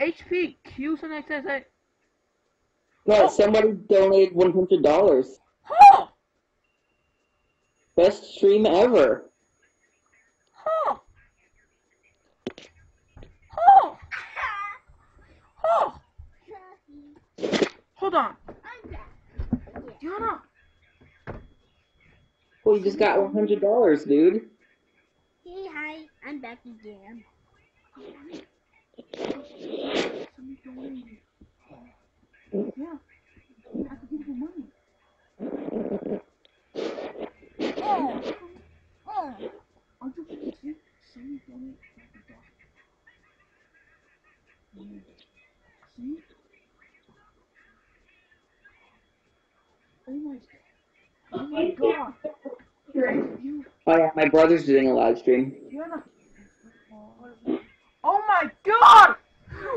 HP Q something like that. that No, oh. somebody donated one hundred dollars. huh, Best stream ever. huh, huh, huh. Hold on, Diana. Well, you just got one hundred dollars, dude. Hey, hi, I'm back again. Donated. Yeah, I could give you money. Oh, oh. I'll just see. Somebody donated fifty dollars. See? Oh my. Oh my God. Oh yeah, my brother's doing a live stream. Oh my God!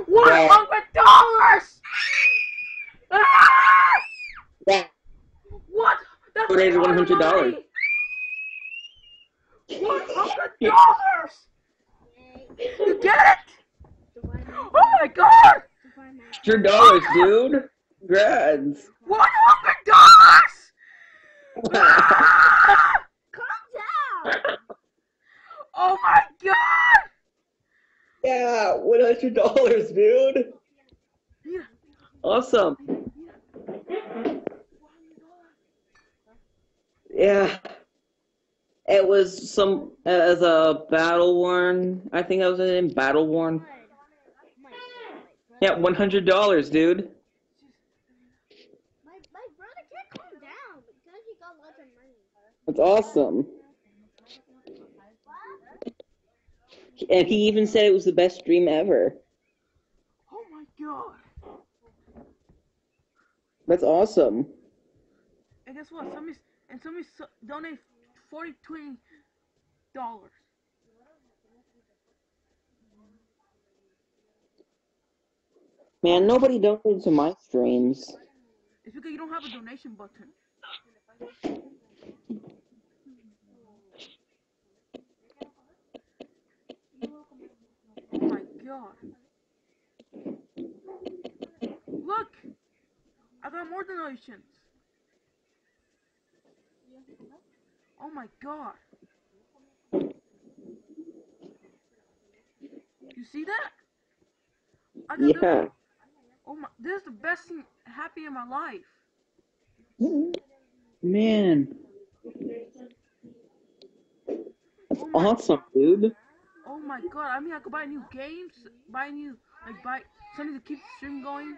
One Yeah. hundred dollars! Ah! Yeah. What? That's Donated a lot of $100. One hundred dollars! You get it? Oh my god! Hundred dollars, dude. Congrats. One hundred dollars! Calm down. Oh my god! Yeah, one hundred dollars, dude. Yeah. Awesome. Yeah. It was some as a Battleborn. I think I was in Battleborn. Yeah, one hundred dollars, dude. My, my brother can't calm down because he got lots of money. That's awesome. And he even said it was the best dream ever. Oh my god! That's awesome. And guess what? Somebody and somebody donate forty twenty dollars. Man, nobody donated to my streams. It's because you don't have a donation button. Oh my god. Look! I got more donations. Oh my god. You see that? I got Yeah. Oh my, this is the best thing happy in my life. Man, that's Oh awesome, dude. Oh my god, I mean I could buy new games, buy new, like buy something to keep the stream going.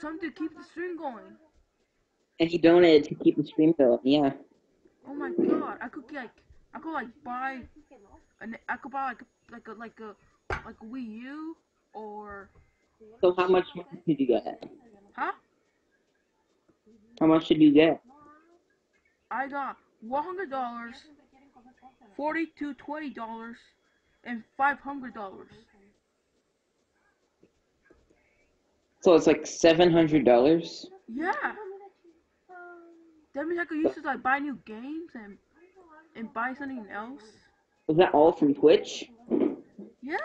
Something to keep the stream going. And he donated to keep the stream going. Yeah. Oh my god, I could like, I could like buy, an, I could buy like, like a, like a, like a Wii U, or, So how much money did you get? huh? How much did you get? I got one hundred dollars, forty to twenty dollars, and five hundred dollars. So it's like seven hundred dollars. Yeah. That means I could use it to like buy new games and and buy something else. Was that all from Twitch? Yeah.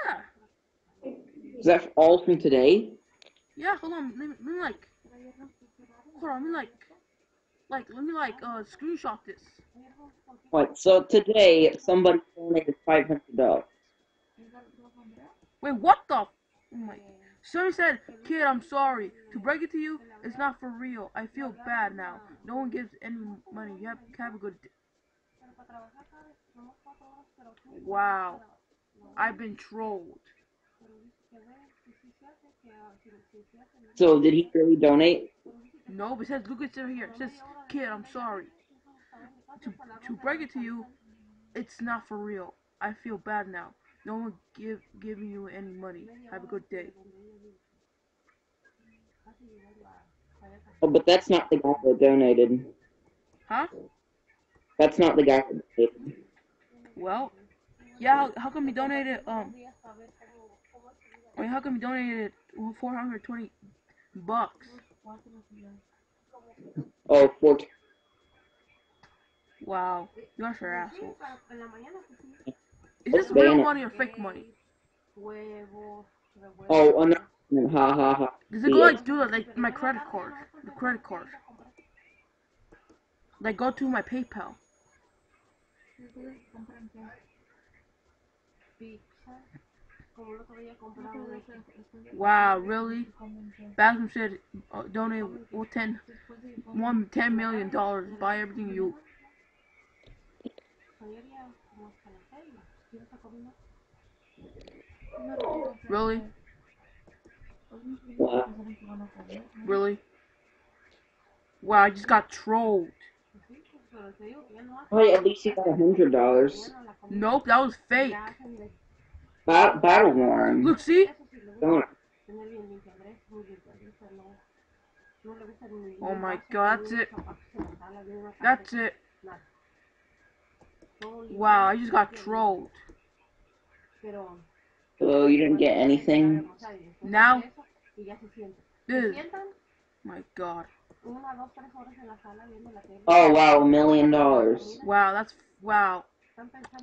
Is that all from today? Yeah. Hold on. Let me, let me like. Hold on. Let me like. Like let me like uh screenshot this. What? So today somebody donated five hundred dollars. Wait. What the? Oh my. Somebody said, "Kid, I'm sorry. To break it to you, it's not for real. I feel bad now. No one gives any money. You have, have a good." d- Wow. I've been trolled. So did he really donate? No, but it says, look, it's right here. It says, kid, I'm sorry. To, to break it to you, it's not for real. I feel bad now. No one give giving you any money. Have a good day. Oh, but that's not the guy that donated. Huh? That's not the guy that donated. Well, yeah. How, how come you donated? Um. Wait, how come you donated 420 bucks? Oh, four. Wow, you guys are assholes. Is this real money or fake money? Oh, ha ha ha. Does it go like do it like my credit card? The credit card. Like go to my PayPal. Wow, really? Bathroom said uh, donate well, 10, one, 10 million dollars. Buy everything you. ayer ya como hasta las seis. ¿Quién está comiendo? Really? Wow. Really? Wow, I just got trolled. Sí, pues, pero te digo que ya no hacen. Oh, at least you got a hundred dollars. Ya no la comen. Nope, that was fake. Ya hacen Ba- Battleborn. Look, see? eso sí le gusta Don't. tener bien limpio. Andrés muy limpio. Ahorita no. No le gusta ni. Oh my God, that's it. zapatos en la sala, ni una That's it. nada. Todo limpio, Wow, I just got trolled. Oh, you didn't get anything. o sea, y después Now? de eso, Y ya se sientan. Se Ugh, sientan my God. una, dos, tres horas en la sala viendo la tele. Oh wow, a million dollars. Wow, that's wow.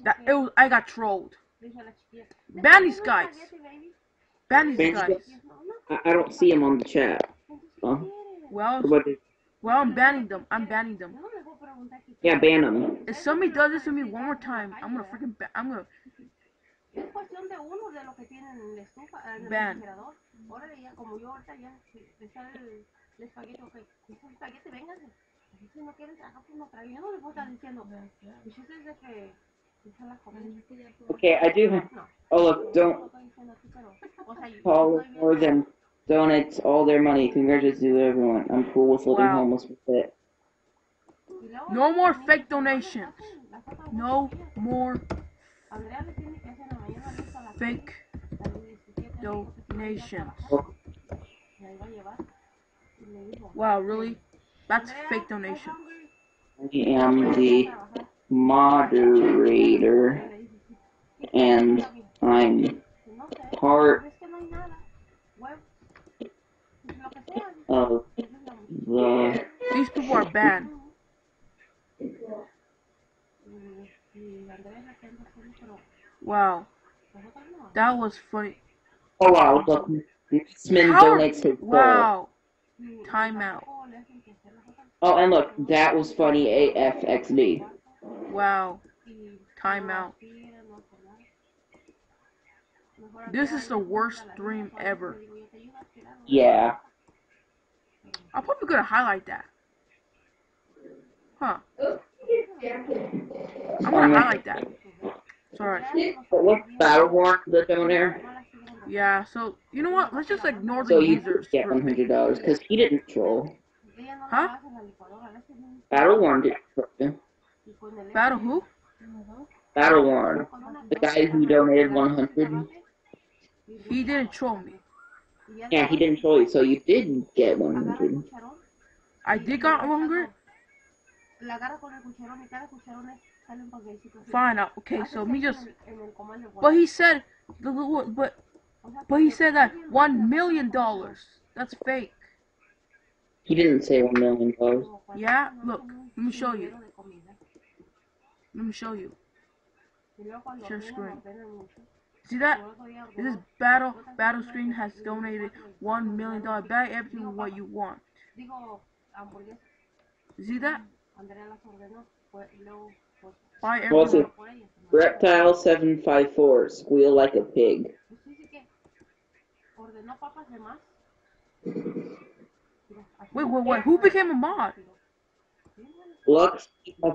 That it was. I got trolled. Dice la chiquilla, Ban these guys. Ban these guys. Y es, "No, no, I, I don't see him on the chat. entonces, ¿qué Oh. quieres?" Well, well, I'm banning them. I'm banning them. Yo no les voy a preguntar qué yeah, ban them. If somebody does this to me one more time, I'm gonna freaking. Ba- I'm gonna. Es cuestión de uno de lo que tienen en la estufa, en el Ban. Refrigerador. Órale, ya, como yo ahorita ya, si le sale el, el espagueti, ok, ese espagueti, véngase. Así Si no quieren trabajar, pues no traigan. Yo no les voy a estar diciendo, pues eso es de que, esa la comida. Okay, I do. Have, oh look, don't No estoy diciendo a ti, pero, o sea, yo- Paul more than donates all their money. Congratulations to everyone. I'm cool with living Wow. homeless with it. No more fake niñas, ¿no les donations. hacen? Las otras No more Andrea le tiene que hacer en la mañana lista la fake la de 17 años, porque tiene que ir a donations. trabajar. La iba a llevar. Y me dijo, Wow, really? That's fake I'm donations. I am the. Moderator, Y le dije, "¿Qué and? I'm Dice, "No sé, part es que no hay nada. Huevo. Pues lo que sea. of Esa es la música. the. These people are banned. Y, y Andrea es la que anda haciendo, pero Wow, that was funny. Oh wow, look, Smith donates his. Wow. Y- y Time out. tampoco le hacen que hacer las otras Oh, and look, that was funny AFXD. Wow. y Time no out. aspiran, no hacen nada. Mejor This is the worst a las dream niñas, o a veces ever. le digo, "Yo te ayudo a aspirar, ¿no?" Yeah. I'm probably gonna highlight that. Huh. I'm gonna highlight that. Sorry. But what's Battleborn the donor? Yeah, so, you know what? Let's just ignore So the you users. get for- one hundred dollars because he didn't troll. Huh? lo hace en la licuadora, a veces no. Battleborn didn't troll. Y con el Battle who? Battle una the guy who donated one hundred. He didn't troll me. Yeah, he didn't troll you, so you didn't get one agarra el hundred. I did got longer? La agarra con el cucharón y cada cucharón es, sale un Fine, okay, so me just. en el- en el comando But he said. But but he said that one million dollars. That's fake. He didn't say one million dollars. Yeah, look, let me show you. Dinero de comida. Let me show you. Y luego cuando Share screen. See that? El otro día This is battle. Battle Screen has donated cuatro y one cuatro million ordenaron dollars. Buy everything what you want. See that? Andrea las ordenó. Pues, y luego, pues, Buy everything. so- por ellas. Reptile seven five four squeal like a pig. Pues dice que ordenó papas de más. Mira, así. Wait, wait, wait. Who became a mod? Lux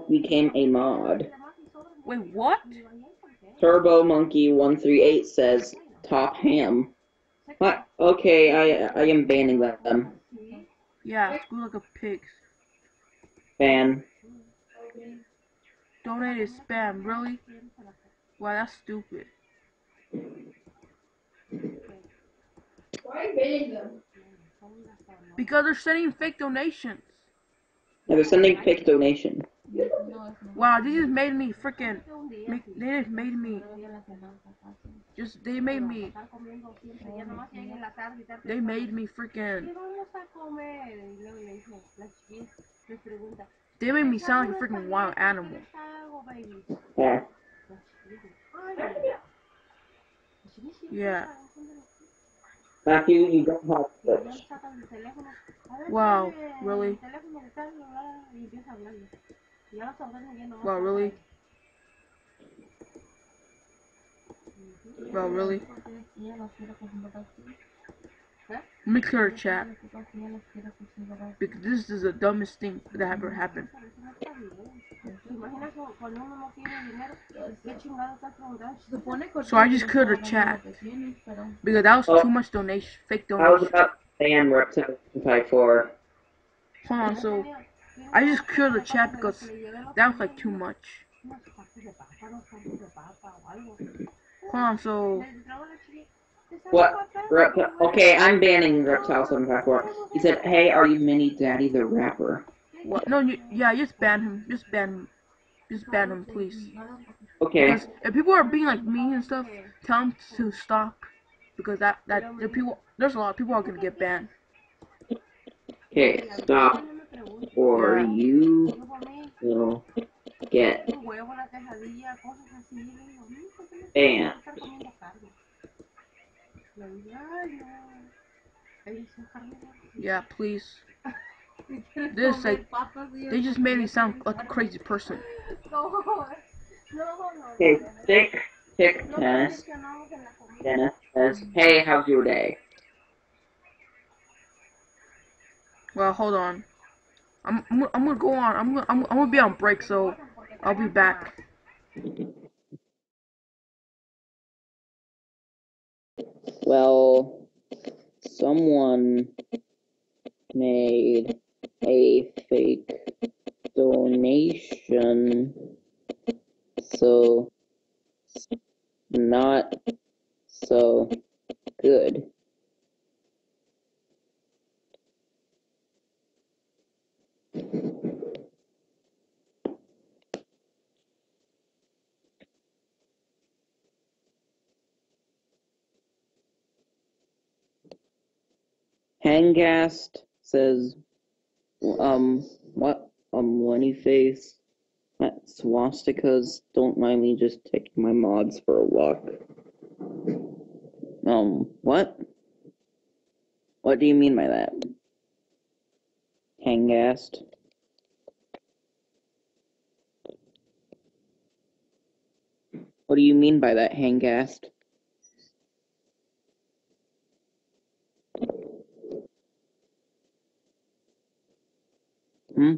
became a mod. De más y sobran. Wait, what? Y digo, "Ay, ¿por qué?" Turbo Monkey one three eight says top ham. What? Okay, I I am banning them. Yeah, school like a pig. Ban. Donated spam. Really? siempre se la hace. Wow, that's stupid. Son las hormonas. Because they're sending fake donations. Yeah, they're sending fake donation. Wow, they just made me freaking. Que un día Make, sí, they just made me. pero ya la semana pasada, sí. Just they made me. Están comiendo siempre, ya nomás llega en la tarde y tal, They made me freaking. vamos a comer? Y luego le dice, la chiquilla les pregunta. They made me sound like a freaking wild animal. ¿Quieres algo, baby?" Yeah. La chiquilla dice, "Ay, Sí, sí, Yeah. Matthew, you don't have Y él Twitch. saca el teléfono. A ver, Wow, really? El teléfono de tal, bla, bla, y empieza a hablarle. Y ya los ordenos ya no Wow, really? Wow, really? Let me clear chat. Because this is the dumbest thing that ever happened. Imagina cu- cuando uno no tiene dinero, qué chingado estás preguntando. So I just cleared the chat. Because that was too much donation, fake donation. I was donation. about to ban Reptile 4. Hold on, so I just cleared the chat because that was like too much. Hold on, so What? Okay, I'm banning Reptile 754. He said, Hey, are you Mini Daddy the rapper? what? No, you, yeah, just ban him. Just ban him. Just ban him, please. Okay. Because if people are being like mean and stuff, tell them to stop. Because that that the people, there's a lot of people are gonna get banned. Okay, stop. Or you will get Un huevo, una quesadilla, cosas así. Le digo, "Mm, ¿por qué me banned. estar comiendo carne?" Le digo, "Ay, no. Ellos son carnívoros". Yeah, please. This like they just made me sound like a crazy person. Okay, Thick, Thick No Tennis. mencionamos en la comida. Dennis says, Hey, how's your day? Well, hold on. I'm I'm, I'm gonna go on. I'm gonna I'm, I'm gonna be on break, so I'll be back. Well, someone made a fake donation, so not so good. Hangast says, um, what? Um, Lenny face. That swastikas. Don't mind me just taking my mods for a walk. Um, what? What do you mean by that? Hangast What do you mean by that, Hangast? Hmm?